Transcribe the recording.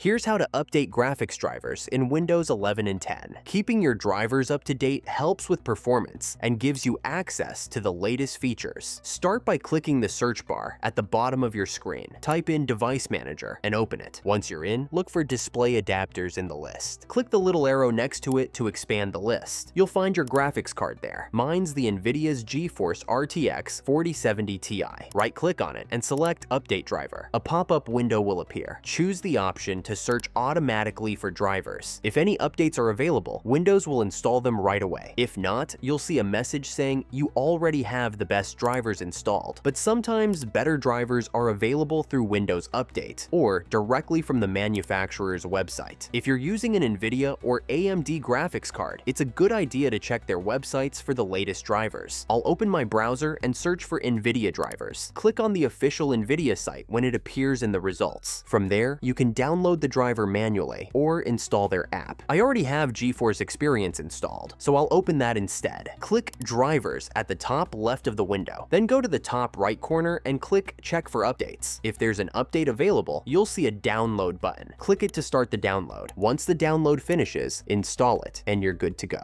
Here's how to update graphics drivers in Windows 11 and 10. Keeping your drivers up to date helps with performance and gives you access to the latest features. Start by clicking the search bar at the bottom of your screen. Type in Device Manager and open it. Once you're in, look for Display Adapters in the list. Click the little arrow next to it to expand the list. You'll find your graphics card there. Mine's the NVIDIA's GeForce RTX 4070 Ti. Right-click on it and select Update Driver. A pop-up window will appear. Choose the option to search automatically for drivers. If any updates are available, Windows will install them right away. If not, you'll see a message saying you already have the best drivers installed. But sometimes better drivers are available through Windows Update or directly from the manufacturer's website. If you're using an NVIDIA or AMD graphics card, it's a good idea to check their websites for the latest drivers. I'll open my browser and search for NVIDIA drivers. Click on the official NVIDIA site when it appears in the results. From there, you can download the driver manually or install their app. I already have GeForce Experience installed, so I'll open that instead. Click Drivers at the top left of the window. Then go to the top right corner and click Check for Updates. If there's an update available, you'll see a download button. Click it to start the download. Once the download finishes, install it, and you're good to go.